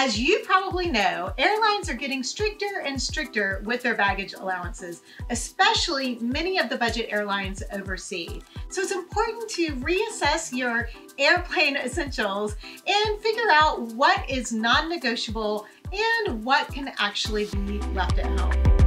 As you probably know, airlines are getting stricter and stricter with their baggage allowances, especially many of the budget airlines overseas. So it's important to reassess your airplane essentials and figure out what is non-negotiable and what can actually be left at home.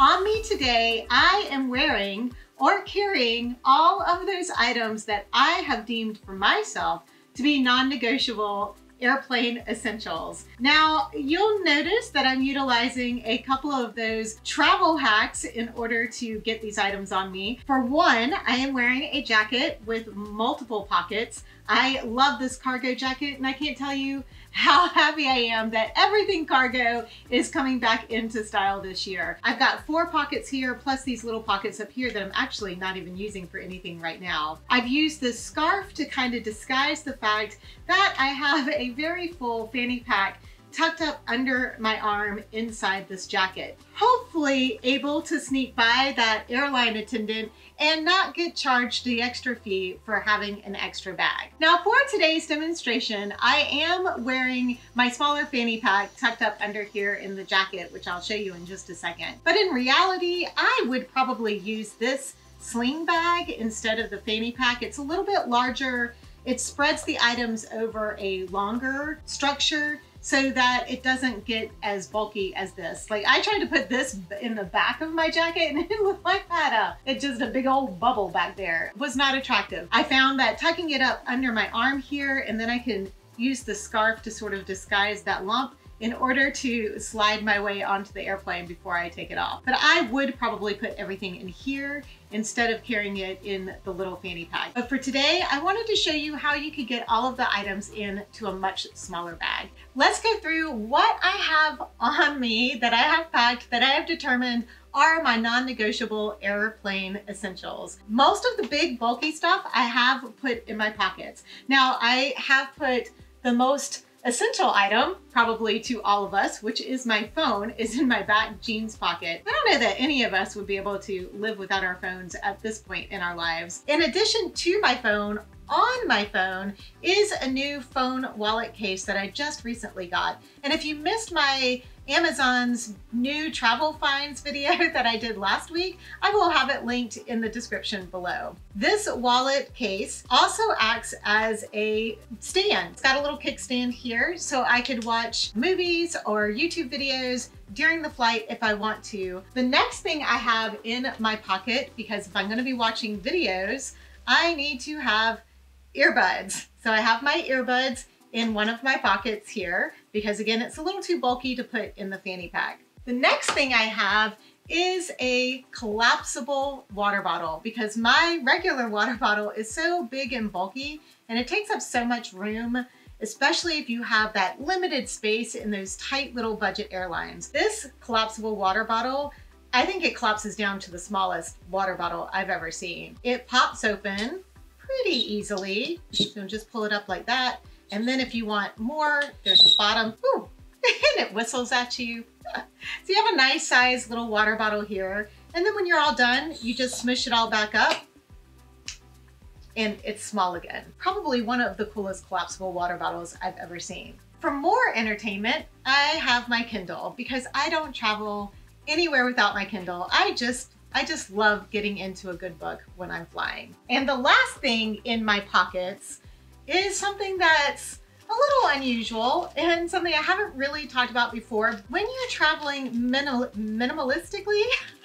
On me today, I am wearing or carrying all of those items that I have deemed for myself to be non-negotiable airplane essentials. Now, you'll notice that I'm utilizing a couple of those travel hacks in order to get these items on me. For one, I am wearing a jacket with multiple pockets. I love this cargo jacket and I can't tell you how happy I am that everything cargo is coming back into style this year. I've got four pockets here, plus these little pockets up here that I'm actually not even using for anything right now. I've used this scarf to kind of disguise the fact that I have a very full fanny pack tucked up under my arm inside this jacket. Hopefully able to sneak by that airline attendant and not get charged the extra fee for having an extra bag. Now for today's demonstration, I am wearing my smaller fanny pack tucked up under here in the jacket, which I'll show you in just a second. But in reality, I would probably use this sling bag instead of the fanny pack. It's a little bit larger. It spreads the items over a longer structure so that it doesn't get as bulky as this. Like I tried to put this in the back of my jacket and it looked like that. Uh, it's just a big old bubble back there. It was not attractive. I found that tucking it up under my arm here and then I can use the scarf to sort of disguise that lump in order to slide my way onto the airplane before I take it off. But I would probably put everything in here instead of carrying it in the little fanny pack. But for today, I wanted to show you how you could get all of the items into a much smaller bag. Let's go through what I have on me that I have packed that I have determined are my non-negotiable airplane essentials. Most of the big bulky stuff I have put in my pockets. Now I have put the most essential item, probably to all of us, which is my phone, is in my back jeans pocket. I don't know that any of us would be able to live without our phones at this point in our lives. In addition to my phone, on my phone is a new phone wallet case that I just recently got. And if you missed my Amazon's new travel finds video that I did last week, I will have it linked in the description below. This wallet case also acts as a stand. It's got a little kickstand here so I could watch movies or YouTube videos during the flight if I want to. The next thing I have in my pocket, because if I'm gonna be watching videos, I need to have earbuds. So I have my earbuds in one of my pockets here because again, it's a little too bulky to put in the fanny pack. The next thing I have is a collapsible water bottle because my regular water bottle is so big and bulky and it takes up so much room especially if you have that limited space in those tight little budget airlines. This collapsible water bottle I think it collapses down to the smallest water bottle I've ever seen. It pops open pretty easily. So just pull it up like that. And then if you want more, there's a bottom, Ooh, and it whistles at you. so you have a nice size little water bottle here. And then when you're all done, you just smush it all back up and it's small again. Probably one of the coolest collapsible water bottles I've ever seen. For more entertainment, I have my Kindle because I don't travel anywhere without my Kindle. I just I just love getting into a good book when I'm flying. And the last thing in my pockets is something that's a little unusual and something I haven't really talked about before. When you're traveling minimal minimalistically,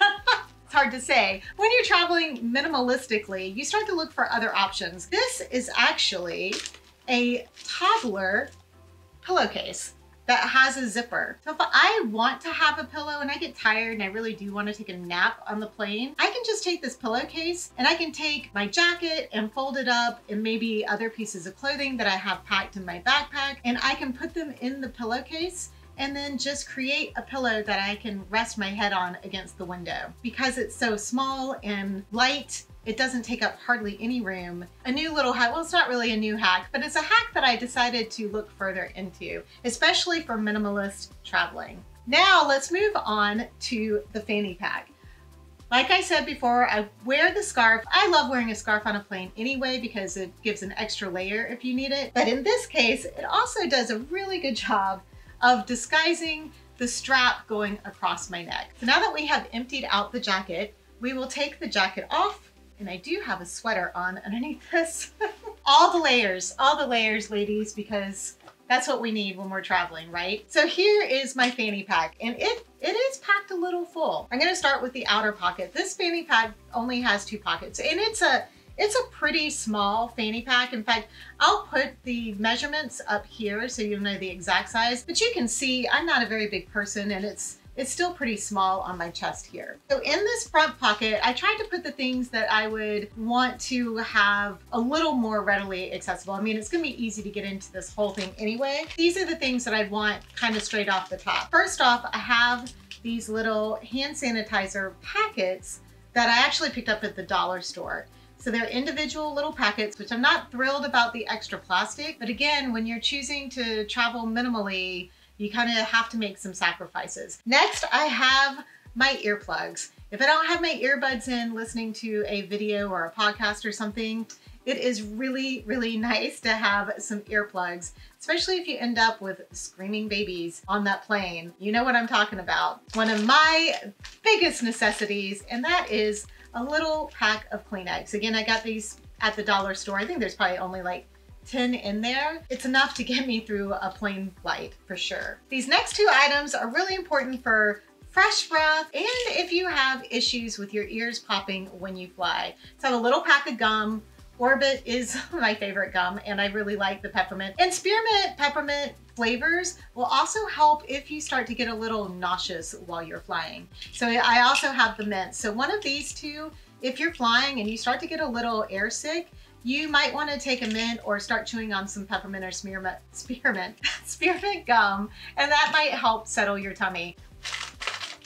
it's hard to say. When you're traveling minimalistically, you start to look for other options. This is actually a toddler pillowcase that has a zipper. So if I want to have a pillow and I get tired and I really do want to take a nap on the plane, I can just take this pillowcase and I can take my jacket and fold it up and maybe other pieces of clothing that I have packed in my backpack and I can put them in the pillowcase and then just create a pillow that I can rest my head on against the window. Because it's so small and light, it doesn't take up hardly any room. A new little hack, well, it's not really a new hack, but it's a hack that I decided to look further into, especially for minimalist traveling. Now let's move on to the fanny pack. Like I said before, I wear the scarf. I love wearing a scarf on a plane anyway because it gives an extra layer if you need it. But in this case, it also does a really good job of disguising the strap going across my neck. So now that we have emptied out the jacket, we will take the jacket off and I do have a sweater on underneath this. all the layers, all the layers, ladies, because that's what we need when we're traveling, right? So here is my fanny pack and it, it is packed a little full. I'm gonna start with the outer pocket. This fanny pack only has two pockets and it's a, it's a pretty small fanny pack. In fact, I'll put the measurements up here so you know the exact size, but you can see I'm not a very big person and it's it's still pretty small on my chest here. So in this front pocket, I tried to put the things that I would want to have a little more readily accessible. I mean, it's gonna be easy to get into this whole thing anyway. These are the things that I'd want kind of straight off the top. First off, I have these little hand sanitizer packets that I actually picked up at the dollar store. So they're individual little packets, which I'm not thrilled about the extra plastic. But again, when you're choosing to travel minimally, you kind of have to make some sacrifices. Next, I have my earplugs. If I don't have my earbuds in listening to a video or a podcast or something, it is really, really nice to have some earplugs, especially if you end up with screaming babies on that plane. You know what I'm talking about. One of my biggest necessities, and that is a little pack of Kleenex. Again, I got these at the dollar store. I think there's probably only like 10 in there, it's enough to get me through a plane flight for sure. These next two items are really important for fresh breath and if you have issues with your ears popping when you fly. So I have a little pack of gum. Orbit is my favorite gum and I really like the peppermint. And spearmint peppermint flavors will also help if you start to get a little nauseous while you're flying. So I also have the mint. So one of these two, if you're flying and you start to get a little air sick, you might want to take a mint or start chewing on some peppermint or spearmint, spearmint, spearmint gum, and that might help settle your tummy.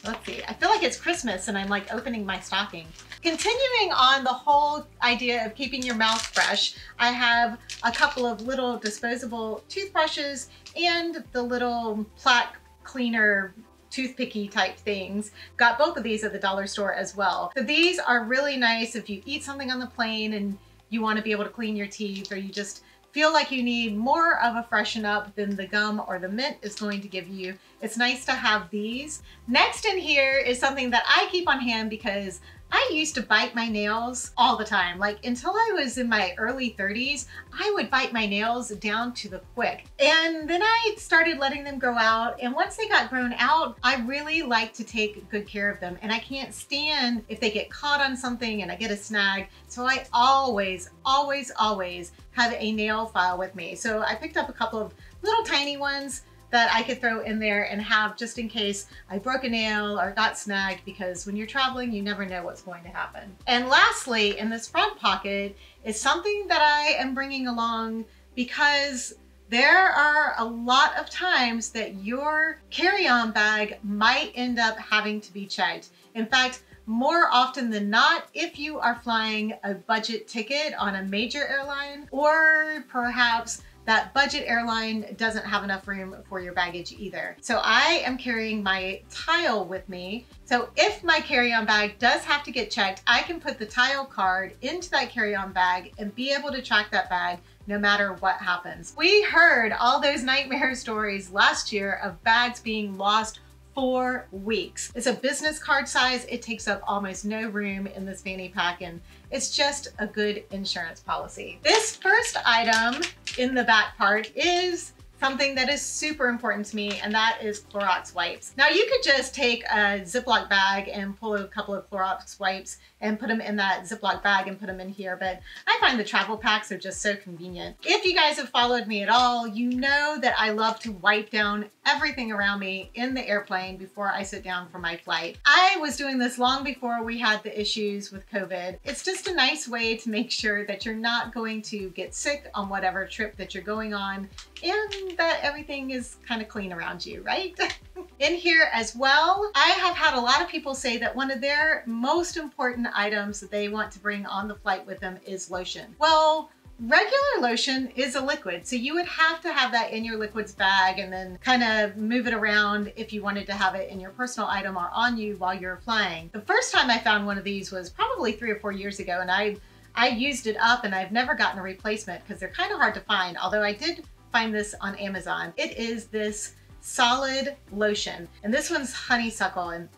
Let's see, I feel like it's Christmas and I'm like opening my stocking. Continuing on the whole idea of keeping your mouth fresh, I have a couple of little disposable toothbrushes and the little plaque cleaner toothpicky type things. Got both of these at the dollar store as well. So these are really nice if you eat something on the plane and you want to be able to clean your teeth or you just feel like you need more of a freshen up than the gum or the mint is going to give you. It's nice to have these. Next in here is something that I keep on hand because I used to bite my nails all the time. Like until I was in my early 30s, I would bite my nails down to the quick. And then I started letting them grow out. And once they got grown out, I really like to take good care of them. And I can't stand if they get caught on something and I get a snag. So I always, always, always have a nail file with me. So I picked up a couple of little tiny ones that I could throw in there and have just in case I broke a nail or got snagged because when you're traveling, you never know what's going to happen. And lastly, in this front pocket is something that I am bringing along because there are a lot of times that your carry-on bag might end up having to be checked. In fact, more often than not, if you are flying a budget ticket on a major airline, or perhaps that budget airline doesn't have enough room for your baggage either. So I am carrying my tile with me. So if my carry-on bag does have to get checked, I can put the tile card into that carry-on bag and be able to track that bag no matter what happens. We heard all those nightmare stories last year of bags being lost four weeks. It's a business card size. It takes up almost no room in this fanny pack and it's just a good insurance policy. This first item in the back part is something that is super important to me, and that is Clorox wipes. Now you could just take a Ziploc bag and pull a couple of Clorox wipes and put them in that Ziploc bag and put them in here, but I find the travel packs are just so convenient. If you guys have followed me at all, you know that I love to wipe down everything around me in the airplane before I sit down for my flight. I was doing this long before we had the issues with COVID. It's just a nice way to make sure that you're not going to get sick on whatever trip that you're going on and that everything is kind of clean around you, right? in here as well, I have had a lot of people say that one of their most important items that they want to bring on the flight with them is lotion. Well, Regular lotion is a liquid, so you would have to have that in your liquids bag and then kind of move it around if you wanted to have it in your personal item or on you while you're flying. The first time I found one of these was probably three or four years ago and I I used it up and I've never gotten a replacement because they're kind of hard to find, although I did find this on Amazon. It is this solid lotion and this one's honeysuckle and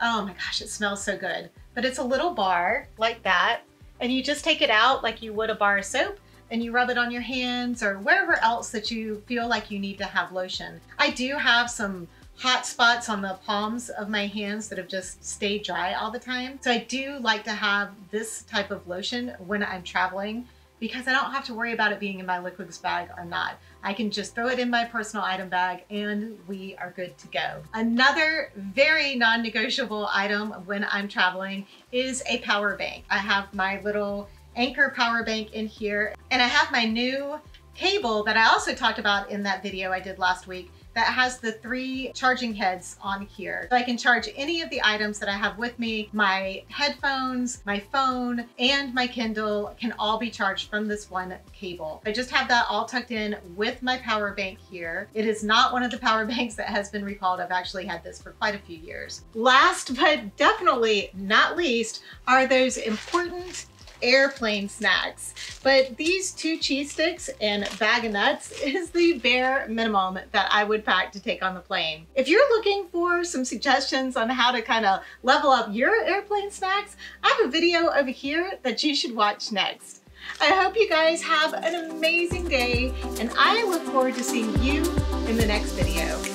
oh my gosh, it smells so good. But it's a little bar like that and you just take it out like you would a bar of soap and you rub it on your hands or wherever else that you feel like you need to have lotion. I do have some hot spots on the palms of my hands that have just stayed dry all the time. So I do like to have this type of lotion when I'm traveling because I don't have to worry about it being in my liquids bag or not. I can just throw it in my personal item bag and we are good to go. Another very non-negotiable item when I'm traveling is a power bank. I have my little Anker power bank in here and I have my new cable that I also talked about in that video I did last week that has the three charging heads on here. So I can charge any of the items that I have with me. My headphones, my phone, and my Kindle can all be charged from this one cable. I just have that all tucked in with my power bank here. It is not one of the power banks that has been recalled. I've actually had this for quite a few years. Last but definitely not least are those important airplane snacks. But these two cheese sticks and bag of nuts is the bare minimum that I would pack to take on the plane. If you're looking for some suggestions on how to kind of level up your airplane snacks, I have a video over here that you should watch next. I hope you guys have an amazing day and I look forward to seeing you in the next video.